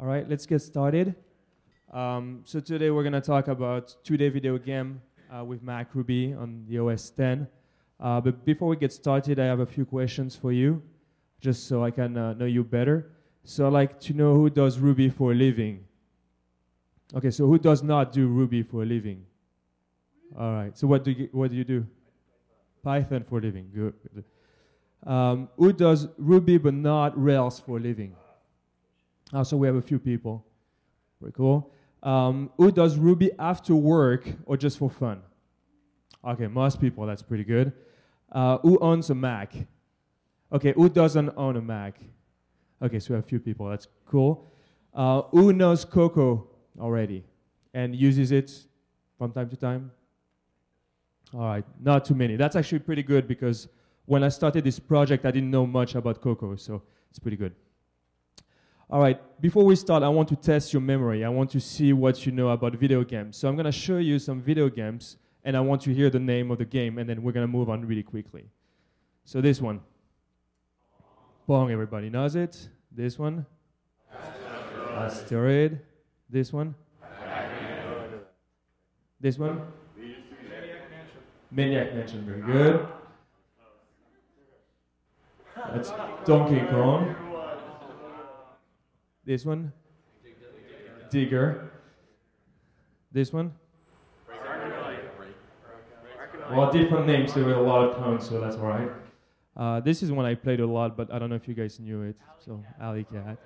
All right, let's get started. Um, so today we're going to talk about 2D video game uh, with MacRuby on the OS X. Uh, but before we get started, I have a few questions for you, just so I can uh, know you better. So I'd like to know who does Ruby for a living. Okay, so who does not do Ruby for a living? All right. So what do you what do you do? Python for a living. Good. Um, who does Ruby but not Rails for a living? Oh, so we have a few people. Very cool. Um, who does Ruby after work or just for fun? Okay, most people. That's pretty good. Uh, who owns a Mac? Okay, who doesn't own a Mac? Okay, so we have a few people. That's cool. Uh, who knows Cocoa already and uses it from time to time? All right, not too many. That's actually pretty good because when I started this project, I didn't know much about Cocoa, so it's pretty good. All right, before we start, I want to test your memory. I want to see what you know about video games. So I'm going to show you some video games, and I want to hear the name of the game, and then we're going to move on really quickly. So this one. Pong, everybody knows it. This one. Asteroid. This one. This one. Maniac Mansion, very good. That's Donkey Kong. This one? Digger. This one? Well, different names. Were a lot of clones, so that's all right. Uh, this is one I played a lot, but I don't know if you guys knew it. So, Alley Cat.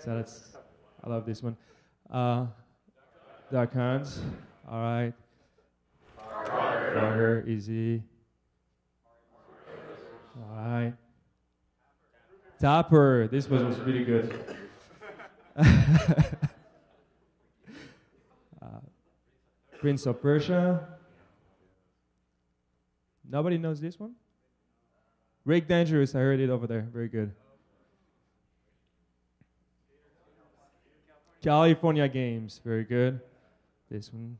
So that's, I love this one. Uh, Duck Hunt. All right. Frogger, easy. All right. Tapper. This one was really good. uh, Prince of Persia. Nobody knows this one? Rick Dangerous, I heard it over there. Very good. California Games, very good. This one.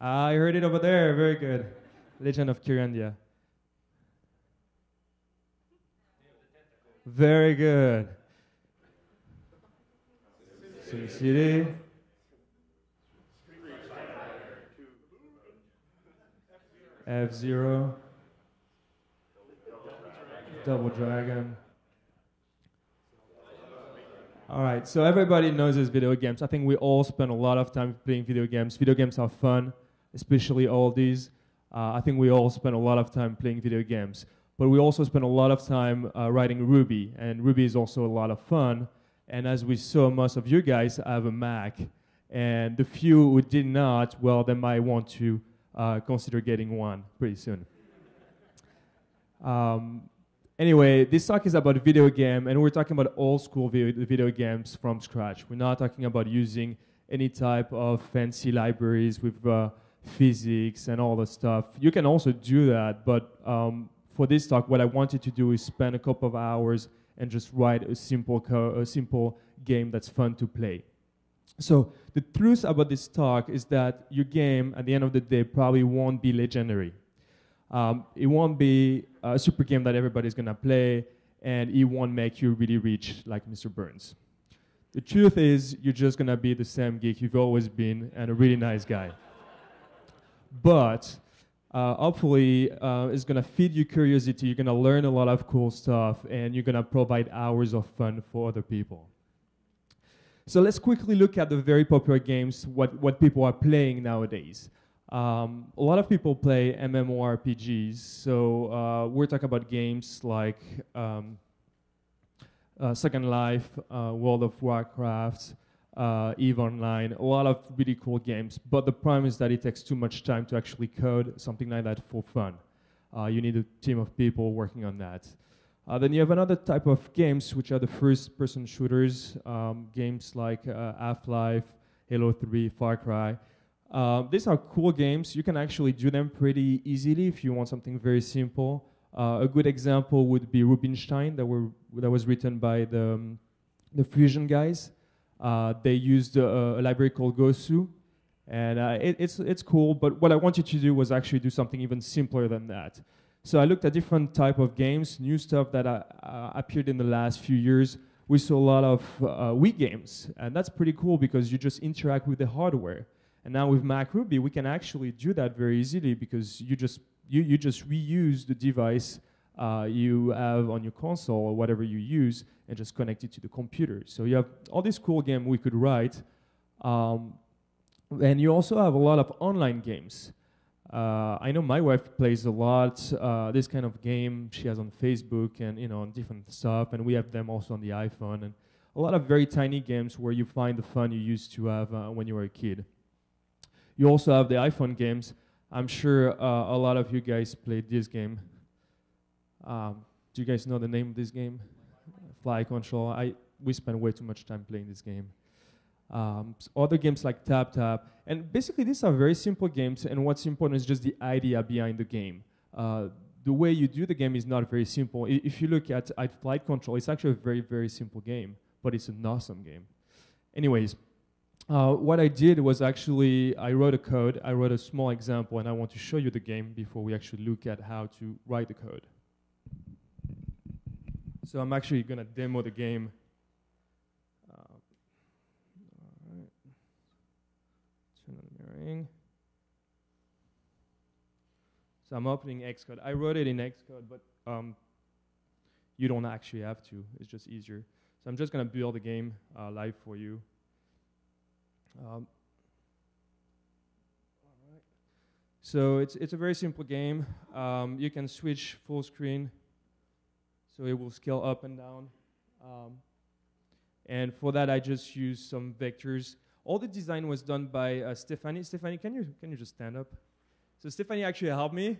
I heard it over there, very good. Legend of Kyrandia. Very good. Sin City. F Zero. Double Dragon. All right, so everybody knows these video games. I think we all spend a lot of time playing video games. Video games are fun, especially all these. Uh, I think we all spend a lot of time playing video games. But we also spend a lot of time uh, writing Ruby, and Ruby is also a lot of fun. And as we saw, most of you guys have a Mac, and the few who did not, well, they might want to uh, consider getting one pretty soon. Um, anyway, this talk is about video game, and we're talking about old school video, video games from scratch. We're not talking about using any type of fancy libraries with uh, physics and all the stuff. You can also do that, but um, for this talk, what I wanted to do is spend a couple of hours and just write a simple, a simple game that's fun to play. So the truth about this talk is that your game, at the end of the day, probably won't be legendary. Um, it won't be a super game that everybody's gonna play, and it won't make you really rich like Mr. Burns. The truth is, you're just gonna be the same geek you've always been and a really nice guy. But uh, hopefully uh, it's going to feed your curiosity. You're going to learn a lot of cool stuff, and you're going to provide hours of fun for other people. So let's quickly look at the very popular games, what, what people are playing nowadays. Um, a lot of people play MMORPGs, so uh, we're talking about games like um, uh, Second Life, uh, World of Warcraft, uh, EVE Online, a lot of really cool games. But the problem is that it takes too much time to actually code something like that for fun. Uh, you need a team of people working on that. Uh, then you have another type of games, which are the first-person shooters, um, games like uh, Half-Life, Halo 3, Far Cry. Uh, these are cool games. You can actually do them pretty easily if you want something very simple. Uh, a good example would be Rubystein, that, were, that was written by the, um, the Phusion guys. Uh, they used a, a, library called Gosu, and uh, it, it's, it's cool, but what I wanted to do was actually do something even simpler than that. So I looked at different type of games, new stuff that uh, uh, appeared in the last few years. We saw a lot of uh, Wii games, and that's pretty cool because you just interact with the hardware. And now with MacRuby, we can actually do that very easily because you just you, you just reuse the device uh, you have on your console or whatever you use and just connect it to the computer. So you have all this cool game we could write. Um, and you also have a lot of online games. Uh, I know my wife plays a lot uh, this kind of game she has on Facebook and you know on different stuff, and we have them also on the iPhone and a lot of very tiny games where you find the fun you used to have uh, when you were a kid. You also have the iPhone games. I'm sure uh, a lot of you guys played this game. Um, do you guys know the name of this game? Flight Control. I we spend way too much time playing this game. Um, other games like Tap Tap, and basically these are very simple games. And what's important is just the idea behind the game. Uh, the way you do the game is not very simple. I, if you look at, at Flight Control, it's actually a very very simple game, but it's an awesome game. Anyways, uh, what I did was actually I wrote a code. I wrote a small example, and I want to show you the game before we actually look at how to write the code. So I'm actually going to demo the game. Uh. Turn on the mirroring. So I'm opening Xcode. I wrote it in Xcode, but um, you don't actually have to. It's just easier. So I'm just going to build the game uh, live for you. Um, so it's, it's a very simple game. Um, you can switch full screen so it will scale up and down. Um, and for that, I just used some vectors. All the design was done by uh, Stephanie. Stephanie, can you, can you just stand up? So Stephanie actually helped me.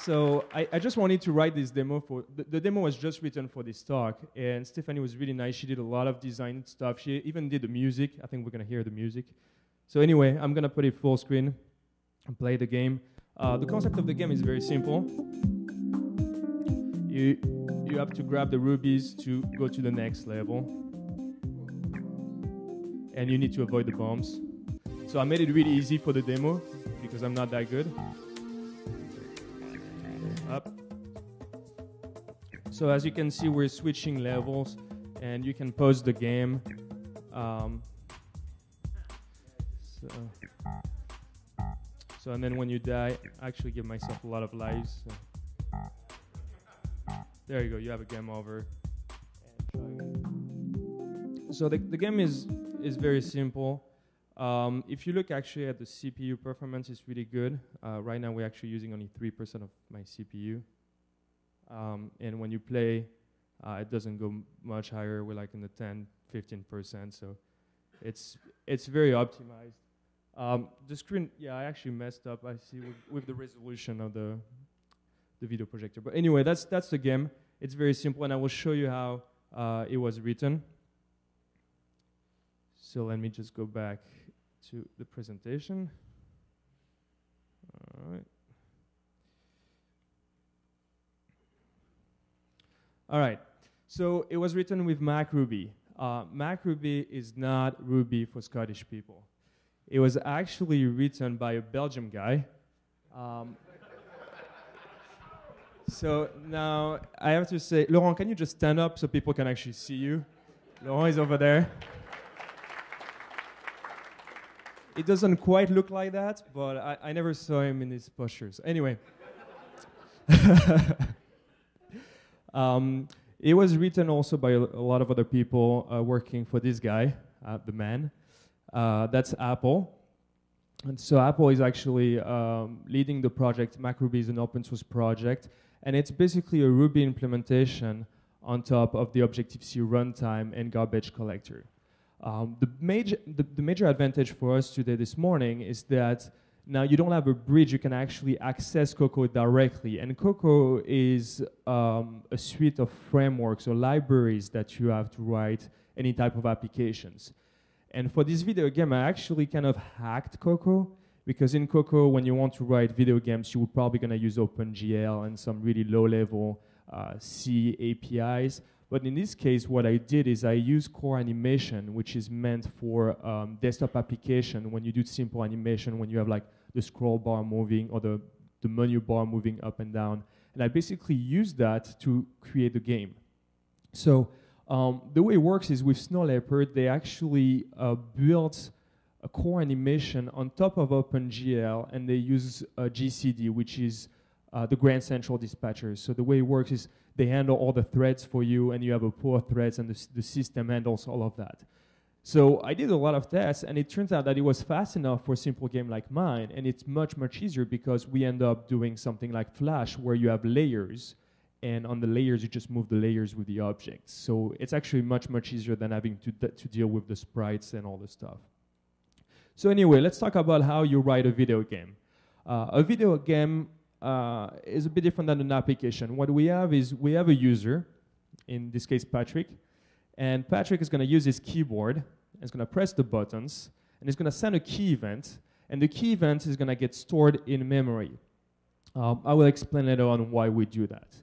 So I, I, just wanted to write this demo for, the, the, demo was just written for this talk, and Stephanie was really nice. She did a lot of design stuff. She even did the music. I think we're gonna hear the music. So anyway, I'm gonna put it full screen and play the game. Uh, the concept of the game is very simple you, you have to grab the rubies to go to the next level. And you need to avoid the bombs. So I made it really easy for the demo because I'm not that good. Up. So as you can see, we're switching levels and you can pause the game. Um, so, so, and then when you die, I actually give myself a lot of lives. So. There you go. You have a game over. So the, the game is is very simple. Um, if you look actually at the CPU performance, it's really good. Uh, right now, we're actually using only 3% of my CPU. Um, and when you play, uh, it doesn't go much higher. We're like in the 10, 15%. So it's, it's very optimized. Um, the screen, yeah, I actually messed up. I see with, with the resolution of the, the video projector. But anyway, that's, that's the game. It's very simple, and I will show you how uh, it was written. So let me just go back to the presentation. All right. All right. So it was written with MacRuby. Uh, MacRuby is not Ruby for Scottish people. It was actually written by a Belgian guy. Um, so now I have to say, Laurent, can you just stand up so people can actually see you? Laurent is over there. It doesn't quite look like that, but I, I never saw him in his postures. Anyway. um, it was written also by a, a lot of other people uh, working for this guy, uh, the man. Uh, that's Apple. And so Apple is actually um, leading the project. MacRuby is an open source project and it's basically a Ruby implementation on top of the Objective-C runtime and garbage collector. Um, the, major, the, the, major advantage for us today this morning is that now you don't have a bridge, you can actually access Cocoa directly. And Cocoa is um, a suite of frameworks or libraries that you have to write any type of applications. And for this video game, I actually kind of hacked Cocoa because in Cocoa, when you want to write video games, you're probably going to use OpenGL and some really low-level uh, C APIs. But in this case, what I did is I used core animation, which is meant for um, desktop application when you do simple animation, when you have like the scroll bar moving or the the menu bar moving up and down. And I basically use that to create the game. So um, the way it works is with Snow Leopard, they actually uh, built a core animation on top of OpenGL, and they use uh, GCD, which is uh, the Grand Central Dispatcher. So the way it works is they handle all the threads for you, and you have a pool of threads, and the, the system handles all of that. So I did a lot of tests, and it turns out that it was fast enough for a simple game like mine, and it's much, much easier because we end up doing something like Flash, where you have layers, and on the layers, you just move the layers with the objects. So it's actually much, much easier than having to, to deal with the sprites and all the stuff. So anyway, let's talk about how you write a video game. Uh, a video game uh, is a bit different than an application. What we have is we have a user, in this case Patrick, and Patrick is going to use his keyboard, he's going to press the buttons, and he's going to send a key event, and the key event is going to get stored in memory. Um, I will explain later on why we do that.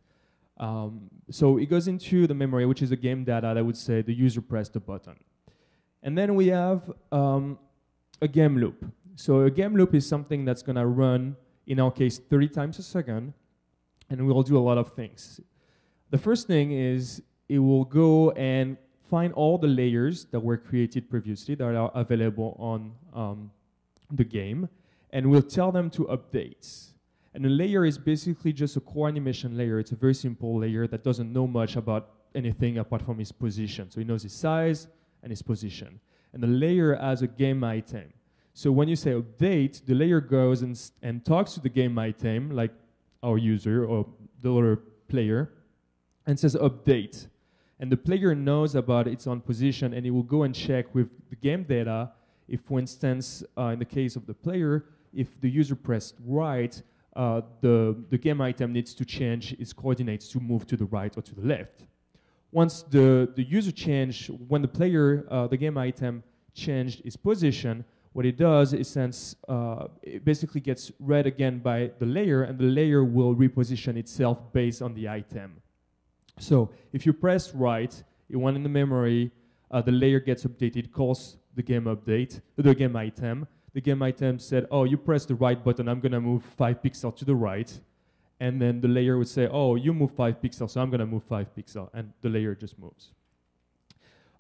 Um, so it goes into the memory, which is the game data that I would say the user pressed the button. And then we have um, a game loop. So a game loop is something that's going to run in our case 30 times a second, and we'll do a lot of things. The first thing is it will go and find all the layers that were created previously that are available on um, the game, and we'll tell them to update. And a layer is basically just a core animation layer. It's a very simple layer that doesn't know much about anything apart from its position. So it knows its size and its position. And the layer has a game item. So when you say update, the layer goes and, and talks to the game item, like our user or the other player, and says update. And the player knows about its own position, and it will go and check with the game data if, for instance, uh, in the case of the player, if the user pressed right, uh, the, the game item needs to change its coordinates to move to the right or to the left. Once the, the user changed, when the player, uh, the game item changed its position, what it does is since uh, it basically gets read again by the layer, and the layer will reposition itself based on the item. So if you press right, it went in the memory, uh, the layer gets updated, calls the game update, the game item. The game item said, oh, you pressed the right button, I'm gonna move five pixels to the right. And then the layer would say, oh, you move five pixels, so I'm gonna move five pixels, and the layer just moves.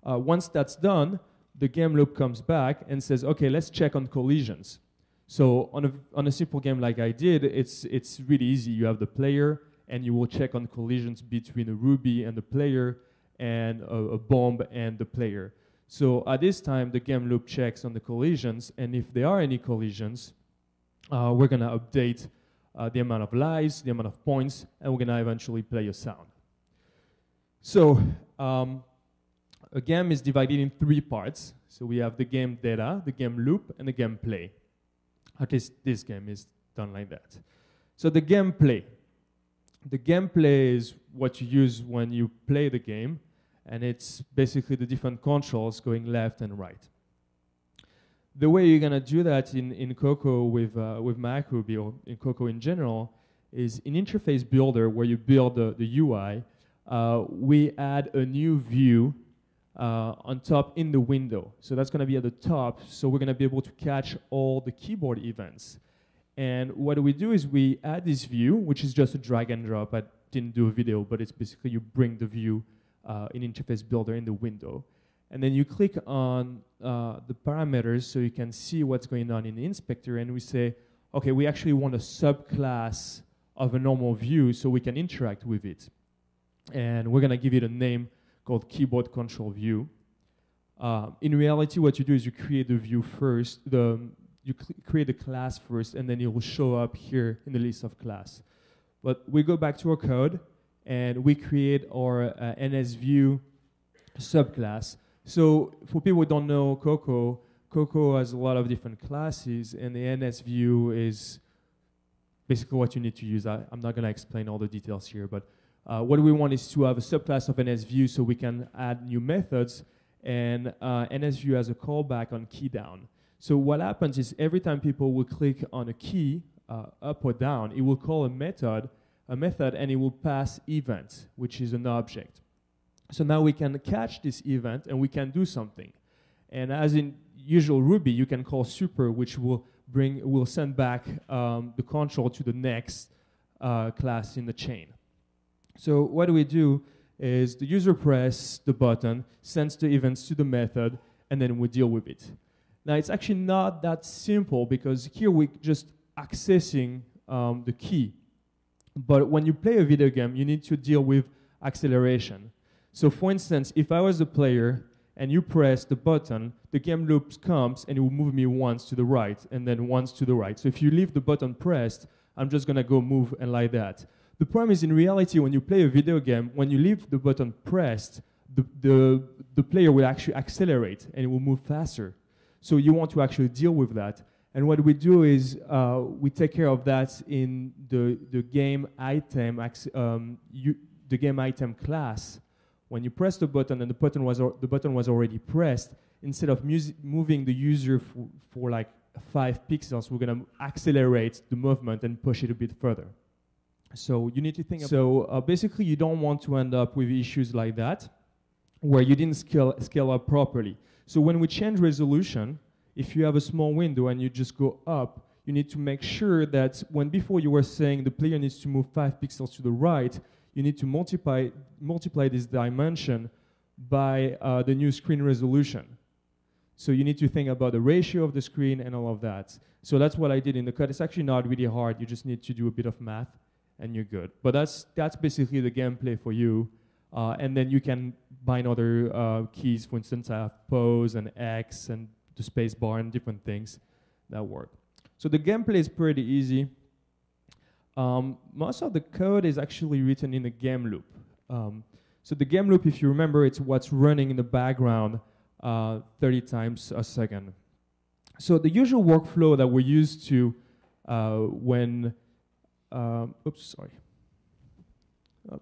Uh, once that's done, the game loop comes back and says, okay, let's check on collisions. So on a, on a simple game like I did, it's, it's really easy. You have the player, and you will check on collisions between a ruby and the player, and a, a bomb and the player. So at this time, the game loop checks on the collisions, and if there are any collisions, uh, we're going to update uh, the amount of lives, the amount of points, and we're going to eventually play a sound. So um, a game is divided in three parts. So we have the game data, the game loop, and the gameplay. At least this game is done like that. So the gameplay. The gameplay is what you use when you play the game, and it's basically the different controls going left and right. The way you're gonna do that in, in Cocoa with, uh, with MacRuby or in Cocoa in general is in Interface Builder, where you build the, the UI, uh, we add a new view uh, on top in the window. So that's going to be at the top. So we're going to be able to catch all the keyboard events. And what we do is we add this view, which is just a drag and drop. I didn't do a video, but it's basically you bring the view uh, in Interface Builder in the window. And then you click on uh, the parameters so you can see what's going on in the inspector. And we say, okay, we actually want a subclass of a normal view so we can interact with it. And we're going to give it a name called keyboard control view. Uh, in reality, what you do is you create the view first, the, you create a class first, and then it will show up here in the list of class. But we go back to our code, and we create our uh, NSView subclass. So for people who don't know Cocoa, Cocoa has a lot of different classes, and the NSView is basically what you need to use. I, am not going to explain all the details here, but uh, what we want is to have a subclass of NS NSView so we can add new methods, and uh, NSView has a callback on key down. So what happens is every time people will click on a key, uh, up or down, it will call a method, a method, and it will pass event, which is an object. So now we can catch this event and we can do something. And as in usual Ruby, you can call super, which will bring will send back um, the control to the next uh, class in the chain. So what do we do is the user press the button, sends the events to the method, and then we deal with it. Now it's actually not that simple because here we're just accessing um, the key. But when you play a video game, you need to deal with acceleration. So for instance, if I was a player and you press the button, the game loop comes and it will move me once to the right and then once to the right. So if you leave the button pressed, I'm just gonna go move and like that. The problem is in reality, when you play a video game, when you leave the button pressed, the, the, the player will actually accelerate and it will move faster. So you want to actually deal with that. And what we do is uh, we take care of that in the, the game item, um, you, the game item class. When you press the button and the button was, the button was already pressed, instead of moving the user for like five pixels, we're going to accelerate the movement and push it a bit further. So you need to think. So uh, basically, you don't want to end up with issues like that, where you didn't scale scale up properly. So when we change resolution, if you have a small window and you just go up, you need to make sure that when before you were saying the player needs to move five pixels to the right, you need to multiply multiply this dimension by uh, the new screen resolution. So you need to think about the ratio of the screen and all of that. So that's what I did in the cut. It's actually not really hard. You just need to do a bit of math and you're good. But that's, that's basically the gameplay for you. Uh, and then you can bind other uh, keys. For instance, I have pose and X and the space bar and different things that work. So the gameplay is pretty easy. Um, most of the code is actually written in a game loop. Um, so the game loop, if you remember, it's what's running in the background uh, 30 times a second. So the usual workflow that we're used to uh, when, uh, oops, sorry. Uh,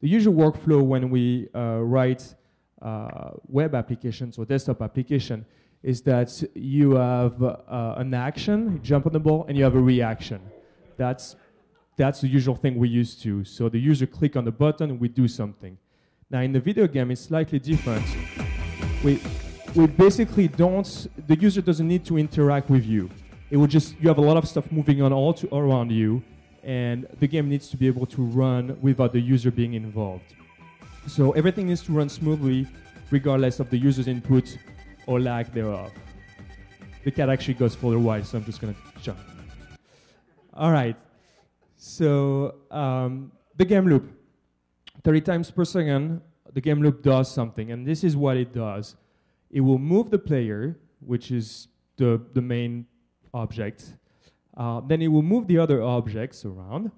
the usual workflow when we uh, write uh, web applications or desktop application is that you have an action, you jump on the ball, and you have a reaction. That's, that's the usual thing we're used to. So the user click on the button, we do something. Now in the video game, it's slightly different we, we basically don't, the user doesn't need to interact with you. It will just, you have a lot of stuff moving on all, to, around you, and the game needs to be able to run without the user being involved. So everything needs to run smoothly, regardless of the user's input or lack thereof. The cat actually goes for a while, so I'm just gonna jump. All right. So um, the game loop, 30 times per second, the game loop does something, and this is what it does. It will move the player, which is the, the main object. Uh, then it will move the other objects around,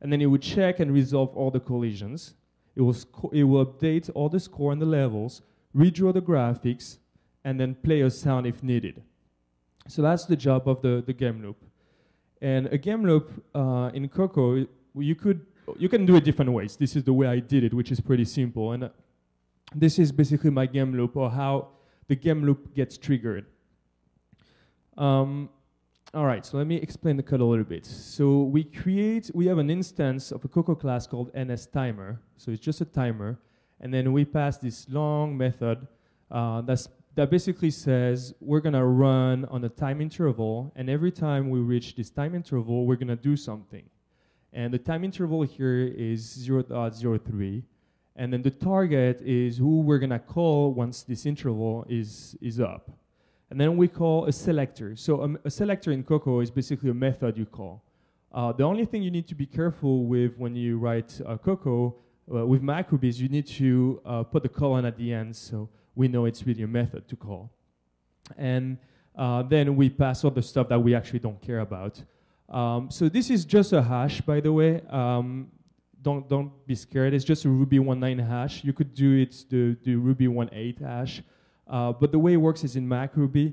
and then it will check and resolve all the collisions. It will, it will update all the score and the levels, redraw the graphics, and then play a sound if needed. So that's the job of the, the game loop. And a game loop uh, in Cocoa, you could you can do it different ways. This is the way I did it, which is pretty simple. And uh, this is basically my game loop or how the game loop gets triggered. Um, all right, so let me explain the code a little bit. So we create, we have an instance of a Cocoa class called NSTimer. So it's just a timer. And then we pass this long method uh, that's, that basically says we're going to run on a time interval. And every time we reach this time interval, we're going to do something. And the time interval here is 0.03. And then the target is who we're going to call once this interval is, is up. And then we call a selector. So a, a selector in Cocoa is basically a method you call. Uh, the only thing you need to be careful with when you write uh, Cocoa uh, with MacRuby is you need to uh, put the colon at the end so we know it's really a method to call. And uh, then we pass all the stuff that we actually don't care about. Um, so this is just a hash, by the way. Um, don't don't be scared. It's just a Ruby 1.9 hash. You could do it the, the Ruby 1.8 hash. Uh, but the way it works is in MacRuby,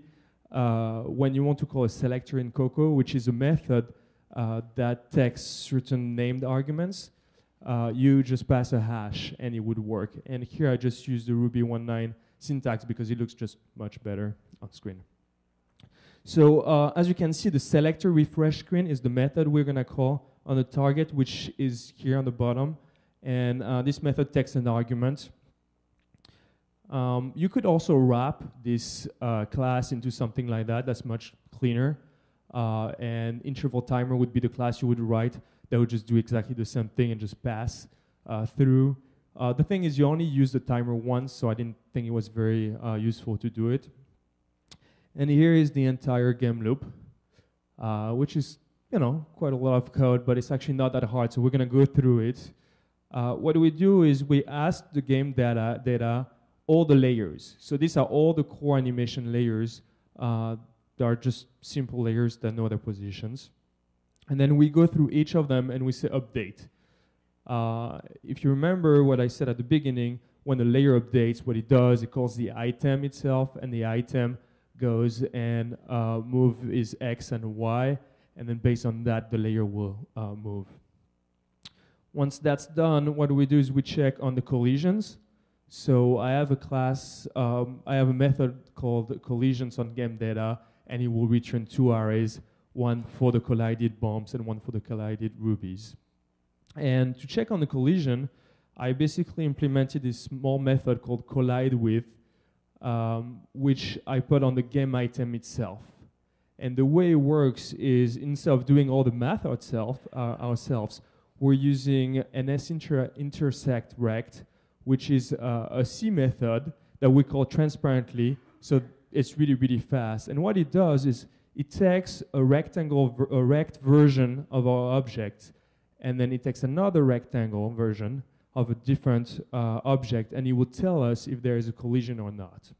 uh, when you want to call a selector in Cocoa, which is a method uh, that takes certain named arguments, uh, you just pass a hash and it would work. And here I just use the Ruby 1.9 syntax because it looks just much better on screen. So uh, as you can see, the selector refresh screen is the method we're going to call on the target, which is here on the bottom. And uh, this method takes an argument. Um, you could also wrap this uh, class into something like that. That's much cleaner. Uh, and interval timer would be the class you would write that would just do exactly the same thing and just pass uh, through. Uh, the thing is, you only use the timer once, so I didn't think it was very uh, useful to do it. And here is the entire game loop, uh, which is, you know, quite a lot of code, but it's actually not that hard. So we're going to go through it. what we do is we ask the game data data all the layers. So these are all the core animation layers. Uh, they are just simple layers that know their positions. And then we go through each of them and we say update. Uh, if you remember what I said at the beginning, when the layer updates, what it does, it calls the item itself, and the item goes and uh, move is x and y, and then based on that, the layer will uh, move. Once that's done, what we do is we check on the collisions. So I have a class, um, I have a method called collisions on game data, and it will return two arrays, one for the collided bombs and one for the collided rubies. And to check on the collision, I basically implemented this small method called collide with, um, which I put on the game item itself. And the way it works is instead of doing all the math ourself, uh, ourselves, we're using ns inter intersect rect, which is uh, a C method that we call transparently. So it's really, really fast. And what it does is it takes a rectangle, a rect version of our object, and then it takes another rectangle version of a different uh, object, and it will tell us if there is a collision or not.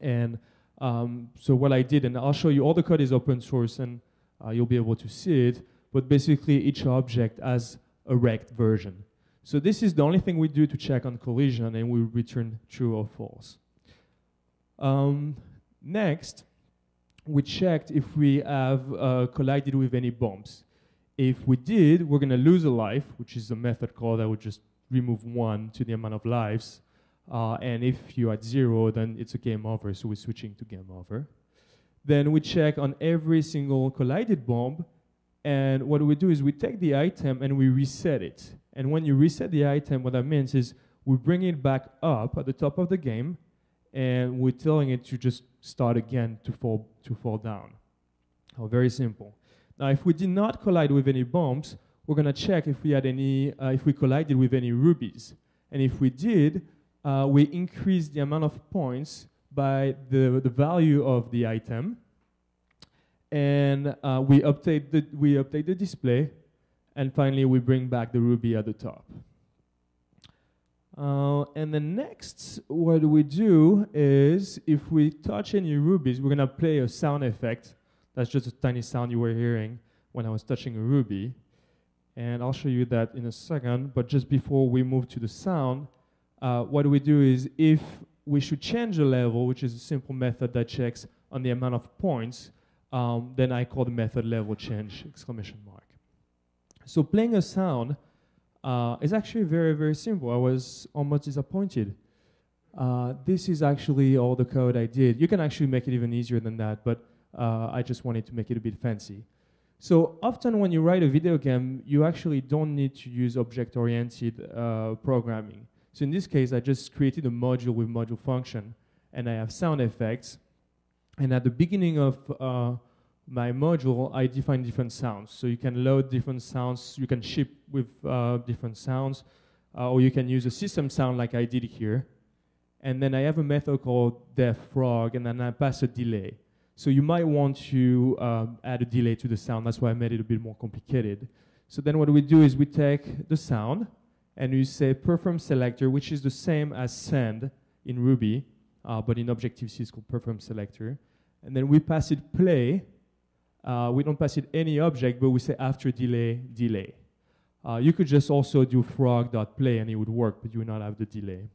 And um, so what I did, and I'll show you, all the code is open source, and uh, you'll be able to see it, but basically each object has a rect version. So this is the only thing we do to check on collision, and we return true or false. Um, next, we checked if we have uh, collided with any bumps. If we did, we're going to lose a life, which is a method call that would just remove one to the amount of lives. Uh, and if you're at zero, then it's a game over, so we're switching to game over. Then we check on every single collided bomb, and what we do is we take the item and we reset it. And when you reset the item, what that means is we bring it back up at the top of the game, and we're telling it to just start again to fall to fall down. Oh, very simple. Now, if we did not collide with any bumps, we're gonna check if we had any, uh, if we collided with any rubies, and if we did, uh, we increase the amount of points by the the value of the item, and uh, we update the we update the display and finally, we bring back the ruby at the top. Uh, and the next, what we do is if we touch any rubies, we're going to play a sound effect. That's just a tiny sound you were hearing when I was touching a ruby. And I'll show you that in a second. But just before we move to the sound, uh, what we do is if we should change the level, which is a simple method that checks on the amount of points, um, then I call the method level change exclamation mark. So playing a sound uh, is actually very, very simple. I was almost disappointed. Uh, this is actually all the code I did. You can actually make it even easier than that, but uh, I just wanted to make it a bit fancy. So often when you write a video game, you actually don't need to use object-oriented uh, programming. So in this case, I just created a module with module function, and I have sound effects. And at the beginning of uh, my module, I define different sounds. So you can load different sounds, you can ship with uh, different sounds, uh, or you can use a system sound like I did here. And then I have a method called def frog, and then I pass a delay. So you might want to um, add a delay to the sound. That's why I made it a bit more complicated. So then what we do is we take the sound, and we say perform selector, which is the same as send in Ruby, uh, but in Objective-C it's called perform selector. And then we pass it play, uh, we don't pass it any object, but we say after delay, delay. Uh, you could just also do frog.play and it would work, but you would not have the delay.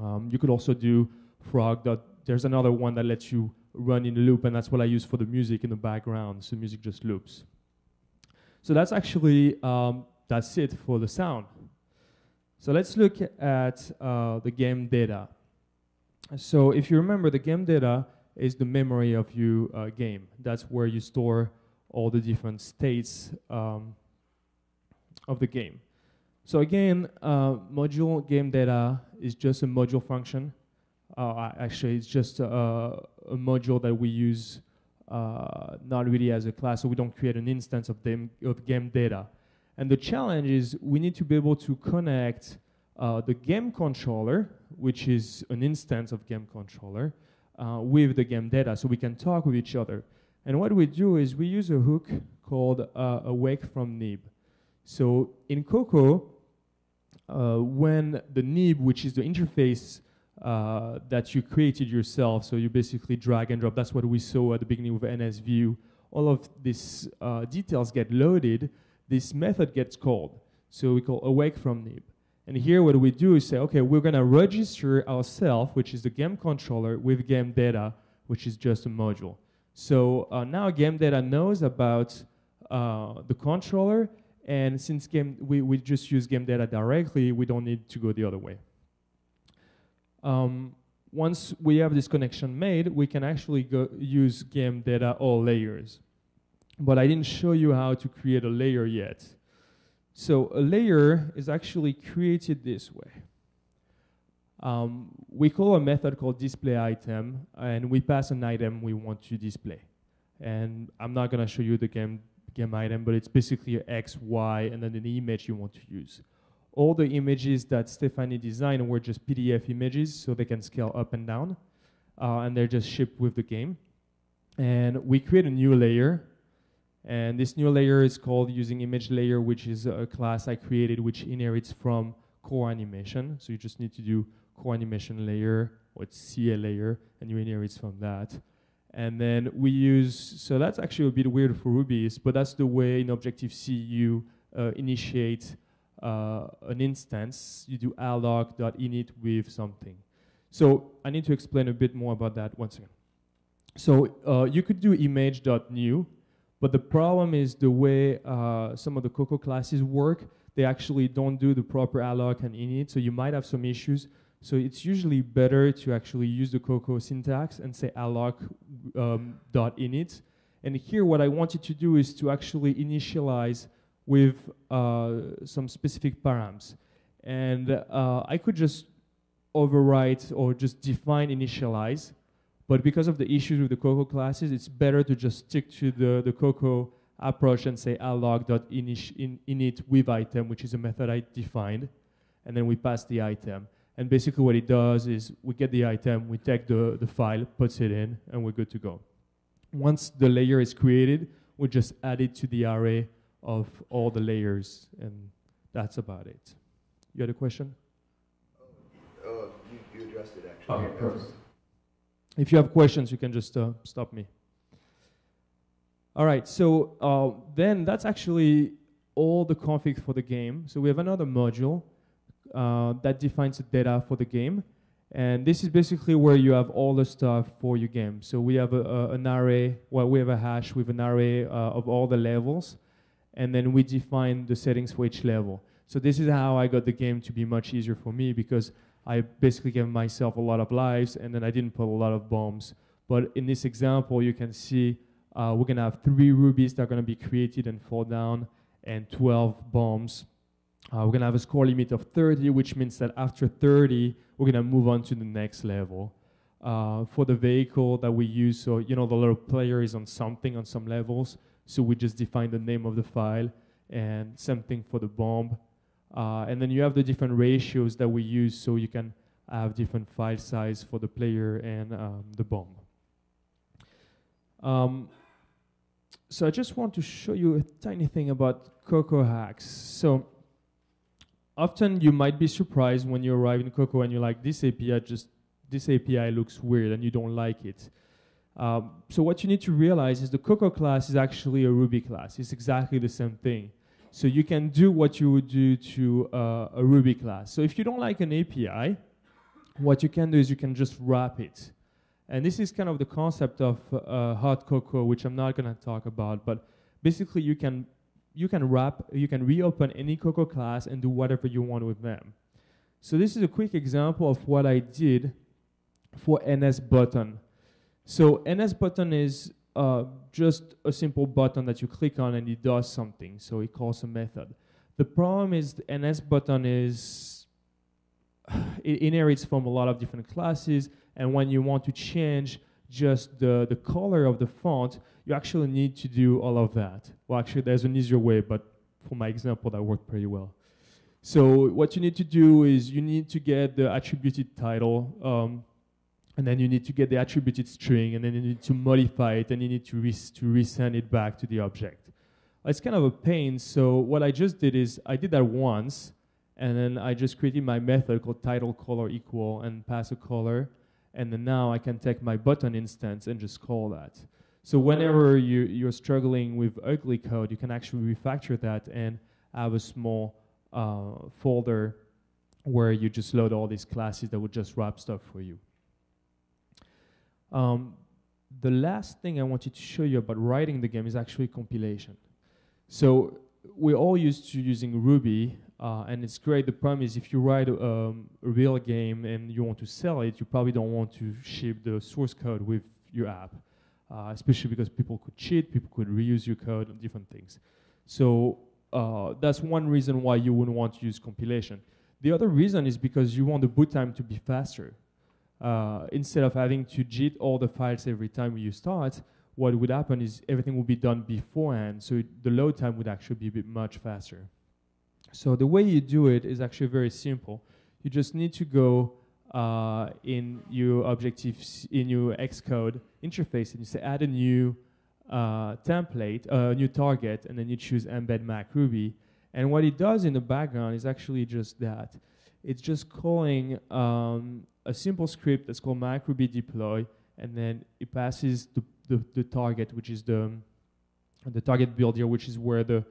Um, you could also do frog. Dot, There's another one that lets you run in a loop, and that's what I use for the music in the background. So music just loops. So that's actually um, that's it for the sound. So let's look at uh, the game data. So if you remember, the game data is the memory of your uh, game. That's where you store all the different states um, of the game. So again, uh, module game data is just a module function. Uh, actually, it's just a, a, module that we use uh, not really as a class, so we don't create an instance of, them, of game data. And the challenge is we need to be able to connect uh, the game controller, which is an instance of game controller, uh, with the game data, so we can talk with each other. And what we do is we use a hook called uh, awake from nib. So in Cocoa, uh, when the nib, which is the interface uh, that you created yourself. So you basically drag and drop. That's what we saw at the beginning with NSView. All of these uh, details get loaded. This method gets called. So we call awake from nib. And here what we do is say, okay, we're going to register ourselves, which is the game controller, with game data, which is just a module. So uh, now game data knows about uh, the controller, and since game, we, we just use game data directly, we don't need to go the other way. Um, once we have this connection made, we can actually go use game data all layers. But I didn't show you how to create a layer yet. So a layer is actually created this way. Um, we call a method called display item, and we pass an item we want to display. And I'm not going to show you the game, game item, but it's basically an X, Y, and then an image you want to use all the images that Stephanie designed were just PDF images, so they can scale up and down, uh, and they're just shipped with the game. And we create a new layer, and this new layer is called using image layer, which is a class I created which inherits from core animation. So you just need to do core animation layer or CA layer, and you inherit from that. And then we use, so that's actually a bit weird for Ruby, but that's the way in Objective-C you uh, initiate uh, an instance, you do alloc.init with something. So I need to explain a bit more about that once again. So uh, you could do image.new, but the problem is the way uh, some of the Cocoa classes work, they actually don't do the proper alloc and init, so you might have some issues. So it's usually better to actually use the Cocoa syntax and say alloc.init. Um, and here what I wanted to do is to actually initialize with uh, some specific params. And uh, I could just overwrite or just define initialize, but because of the issues with the Cocoa classes, it's better to just stick to the, the Cocoa approach and say alloc.init with item, which is a method I defined, and then we pass the item. And basically what it does is we get the item, we take the, the file, puts it in, and we're good to go. Once the layer is created, we just add it to the array of all the layers, and that's about it. You had a question? Uh, you, you, addressed it actually. Okay, perfect. If you have questions, you can just uh, stop me. All right, so uh, then that's actually all the config for the game. So we have another module uh, that defines the data for the game. And this is basically where you have all the stuff for your game. So we have a, a, an array, well, we have a hash with an array uh, of all the levels and then we define the settings for each level. So this is how I got the game to be much easier for me because I basically gave myself a lot of lives and then I didn't put a lot of bombs. But in this example, you can see uh, we're gonna have three rubies that are gonna be created and fall down and 12 bombs. Uh, we're gonna have a score limit of 30, which means that after 30, we're gonna move on to the next level. Uh, for the vehicle that we use, so you know the little player is on something on some levels. So we just define the name of the file and same thing for the bomb. Uh, and then you have the different ratios that we use so you can have different file size for the player and um, the bomb. Um, so I just want to show you a tiny thing about Cocoa hacks. So often you might be surprised when you arrive in Cocoa and you're like, this API just this API looks weird and you don't like it. Um, so what you need to realize is the Cocoa class is actually a Ruby class. It's exactly the same thing. So you can do what you would do to uh, a Ruby class. So if you don't like an API, what you can do is you can just wrap it. And this is kind of the concept of uh, hot cocoa, which I'm not going to talk about. But basically, you can you can wrap, you can reopen any cocoa class and do whatever you want with them. So this is a quick example of what I did for NSButton. So NSButton is uh, just a simple button that you click on and it does something. So it calls a method. The problem is the NSButton is it inherits from a lot of different classes And when you want to change just the, the color of the font, you actually need to do all of that. Well, actually, there's an easier way, but for my example, that worked pretty well. So what you need to do is you need to get the attributed title, um, and then you need to get the attributed string, and then you need to modify it, and you need to, res- to resend it back to the object. It's kind of a pain, so what I just did is I did that once, and then I just created my method called title color equal and pass a color, and then now I can take my button instance and just call that. So whenever you, you're struggling with ugly code, you can actually refactor that and have a small uh, folder where you just load all these classes that would just wrap stuff for you. Um, the last thing I wanted to show you about writing the game is actually compilation. So we're all used to using Ruby, uh, and it's great. The problem is if you write a, um, a, real game and you want to sell it, you probably don't want to ship the source code with your app, uh, especially because people could cheat, people could reuse your code and different things. So uh, that's one reason why you wouldn't want to use compilation. The other reason is because you want the boot time to be faster. Uh, instead of having to JIT all the files every time you start, what would happen is everything would be done beforehand, so it, the load time would actually be a bit much faster. So the way you do it is actually very simple. You just need to go uh, in your Objective in your Xcode interface and you say add a new uh, template, a uh, new target, and then you choose embed MacRuby. And what it does in the background is actually just that. It's just calling um, a simple script that's called MacRuby deploy, and then it passes the, the, the target, which is the the target build here, which is where the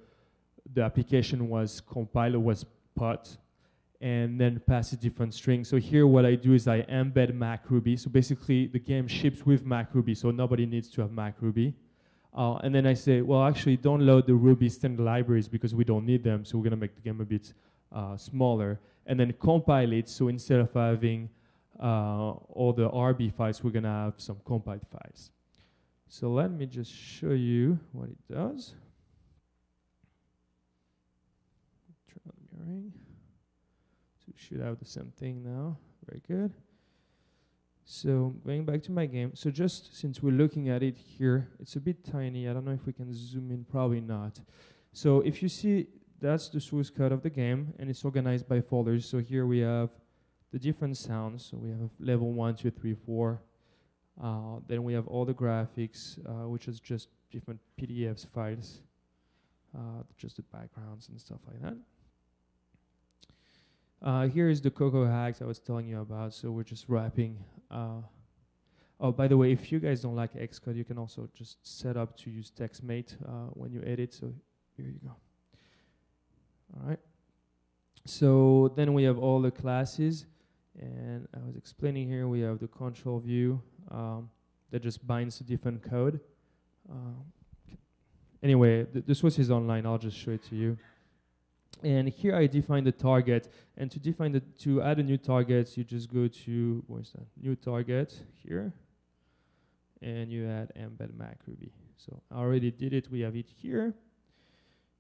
the application was compiled or was put, and then passes different strings. So here, what I do is I embed MacRuby. So basically, the game ships with MacRuby, so nobody needs to have MacRuby. Uh, and then I say, well, actually, don't load the Ruby standard libraries because we don't need them. So we're going to make the game a bit uh, smaller. And then compile it. So instead of having Uh, all the RB files, we're going to have some compiled files. So let me just show you what it does. Turn on mirroring. So should have the same thing now. Very good. So going back to my game, so just since we're looking at it here, it's a bit tiny. I don't know if we can zoom in, probably not. So if you see, that's the source code of the game, and it's organized by folders. So here we have the different sounds. So we have level one, two, three, four. Uh, then we have all the graphics, uh, which is just different PDFs files, uh, just the backgrounds and stuff like that. Uh, here is the Cocoa hacks I was telling you about. So we're just wrapping. Uh, oh, by the way, if you guys don't like Xcode, you can also just set up to use TextMate uh, when you edit. So here you go. All right. So then we have all the classes. And I was explaining here, we have the control view um, that just binds to different code. Um, anyway, th the source is online. I'll just show it to you. And here I define the target. And to define the to add a new target, you just go to where's that new target here, and you add embed MacRuby. So I already did it. We have it here.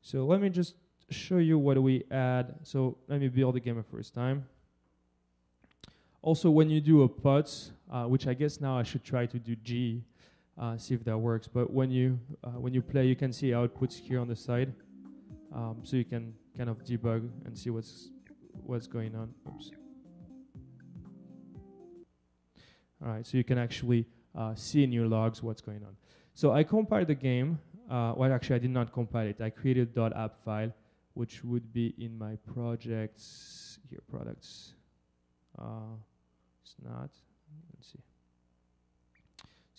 So let me just show you what we add. So let me build the game first time. Also, when you do a put, uh, which I guess now I should try to do G, uh, see if that works. But when you uh, when you play, you can see outputs here on the side, um, so you can kind of debug and see what's what's going on. Oops. All right, so you can actually uh, see in your logs what's going on. So I compiled the game. Uh, well, actually, I did not compile it. I created .app file, which would be in my projects here, products. Uh, it's not. Let's see.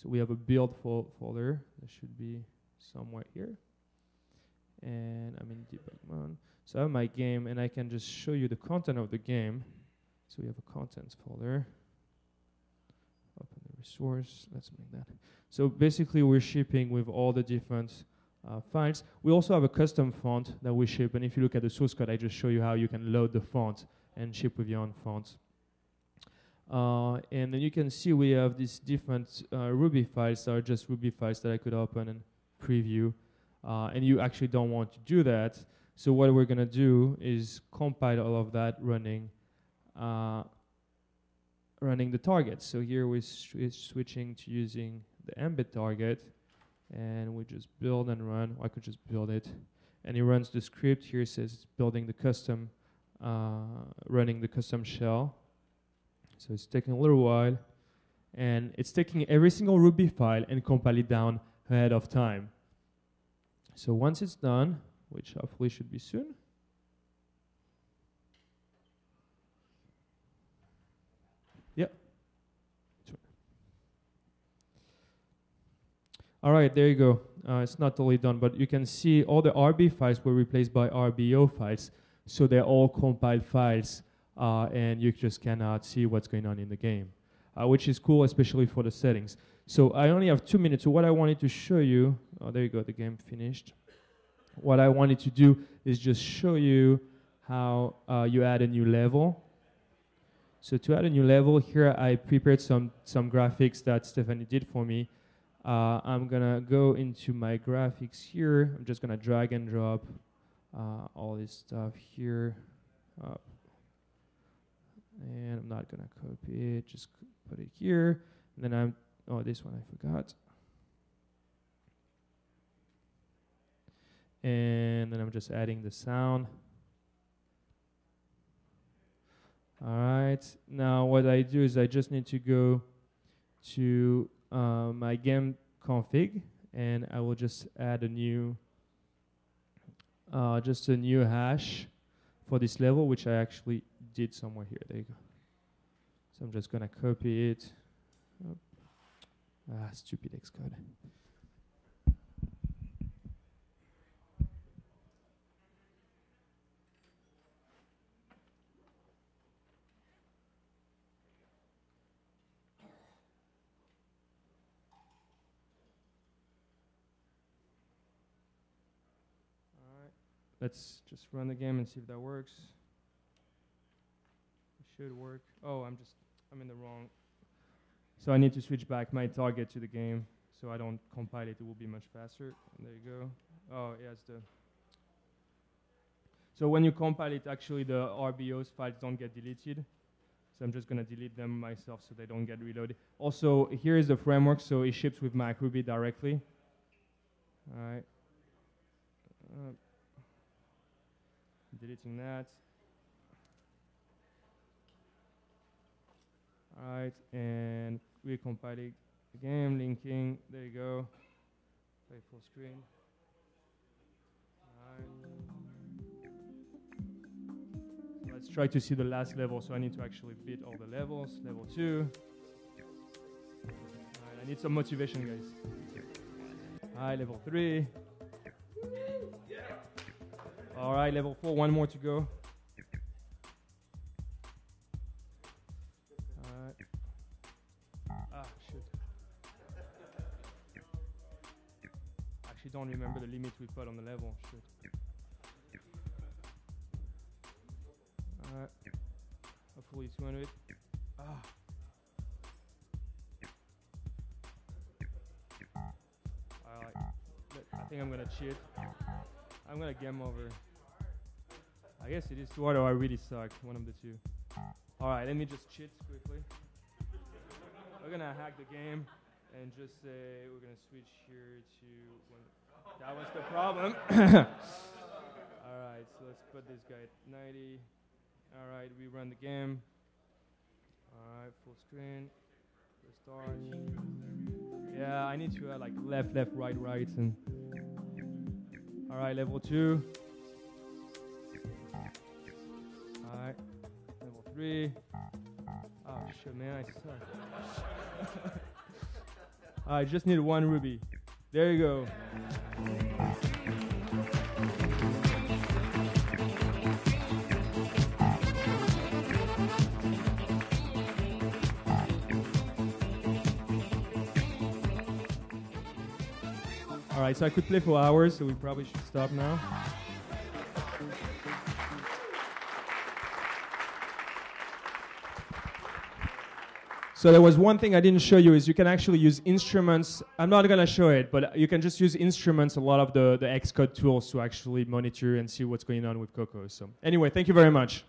So we have a build fol folder that should be somewhere here. And I'm in debug mode. So I have my game, and I can just show you the content of the game. So we have a contents folder. Open the resource. Let's make that. So basically, we're shipping with all the different uh, files. We also have a custom font that we ship, and if you look at the source code, I just show you how you can load the font and ship with your own font. Uh, and then you can see we have these different uh, Ruby files that are just Ruby files that I could open and preview. Uh, and you actually don't want to do that. So what we're going to do is compile all of that running uh, running the target. So here we're sw- switching to using the embed target, and we just build and run. I could just build it, and it runs the script. Here it says it's building the custom, uh, running the custom shell. So it's taking a little while, and it's taking every single Ruby file and compile it down ahead of time. So once it's done, which hopefully should be soon. Yep. All right, there you go. Uh, it's not totally done, but you can see all the RB files were replaced by RBO files. So they're all compiled files, and you just cannot see what's going on in the game, uh, which is cool, especially for the settings. So I only have two minutes. So what I wanted to show you, oh, there you go, the game finished. What I wanted to do is just show you how uh, you add a new level. So to add a new level, here I prepared some, some graphics that Stephanie did for me. Uh, I'm gonna go into my graphics here. I'm just gonna drag and drop uh, all this stuff here up. And I'm not gonna copy it, just put it here. And then I'm, oh, this one I forgot. And then I'm just adding the sound. All right, now what I do is I just need to go to uh, my game config and I will just add a new, uh, just a new hash for this level, which I actually did somewhere here. There you go. So I'm just gonna copy it. Oh. Ah, stupid Xcode. let's just run the game and see if that works. Should work. Oh, I'm just, I'm in the wrong. So I need to switch back my target to the game so I don't compile it. It will be much faster. There you go. Oh, yes, the. So when you compile it, actually the RBOs files don't get deleted. So I'm just going to delete them myself so they don't get reloaded. Also, here is the framework, so it ships with MacRuby directly. All right. Uh, deleting that. Alright, and we compile the game, linking, there you go. Play full screen. So let's try to see the last level, so I need to actually beat all the levels. Level 2. Alright, I need some motivation, guys. Alright, level 3. All right, level four, one more to go. Actually, don't remember the limit we put on the level. Shoot. All right. Hopefully 200. Ah. All right. I think I'm gonna cheat. I'm gonna game over. I guess it is two or I really suck. One of the two. All right, let me just cheat quickly. we're gonna hack the game and just say we're gonna switch here to when that was the problem. All right, so let's put this guy at 90. All right, we run the game. All right, full screen. Restart. Yeah, I need to add like left, left, right, right, and. All right, level two. Alright. Level three. Oh shit, man, I suck. I just need one ruby. There you go. All right, so I could play for hours, so we probably should stop now. So there was one thing I didn't show you is you can actually use instruments. I'm not gonna show it, but you can just use instruments, a lot of the, the Xcode tools to actually monitor and see what's going on with Cocoa. So anyway, thank you very much.